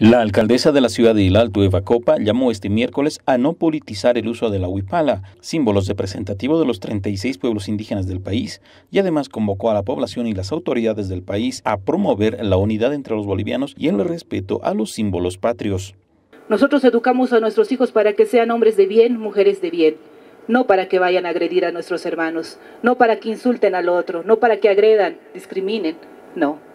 La alcaldesa de la ciudad de Ilalto, Eva Copa, llamó este miércoles a no politizar el uso de la huipala, símbolos representativos de los 36 pueblos indígenas del país, y además convocó a la población y las autoridades del país a promover la unidad entre los bolivianos y el respeto a los símbolos patrios. Nosotros educamos a nuestros hijos para que sean hombres de bien, mujeres de bien, no para que vayan a agredir a nuestros hermanos, no para que insulten al otro, no para que agredan, discriminen, no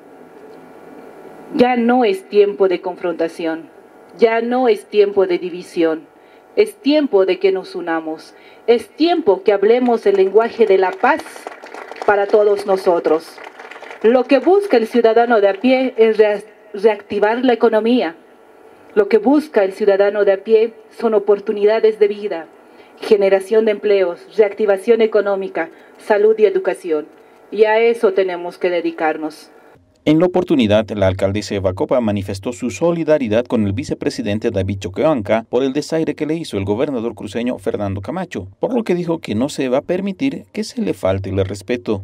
ya no es tiempo de confrontación, ya no es tiempo de división, es tiempo de que nos unamos, es tiempo que hablemos el lenguaje de la paz para todos nosotros. Lo que busca el ciudadano de a pie es reactivar la economía. Lo que busca el ciudadano de a pie son oportunidades de vida, generación de empleos, reactivación económica, salud y educación. Y a eso tenemos que dedicarnos. En la oportunidad, la alcaldesa Eva Copa manifestó su solidaridad con el vicepresidente David Choqueanca por el desaire que le hizo el gobernador cruceño Fernando Camacho, por lo que dijo que no se va a permitir que se le falte el respeto.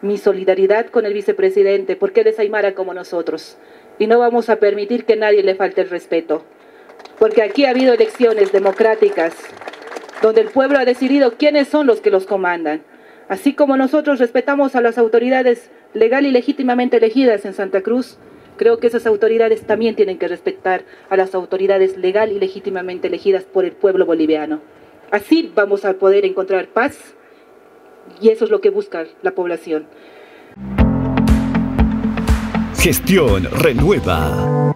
Mi solidaridad con el vicepresidente, porque él es aymara como nosotros, y no vamos a permitir que nadie le falte el respeto, porque aquí ha habido elecciones democráticas donde el pueblo ha decidido quiénes son los que los comandan. Así como nosotros respetamos a las autoridades legal y legítimamente elegidas en Santa Cruz, creo que esas autoridades también tienen que respetar a las autoridades legal y legítimamente elegidas por el pueblo boliviano. Así vamos a poder encontrar paz y eso es lo que busca la población. Gestión Renueva.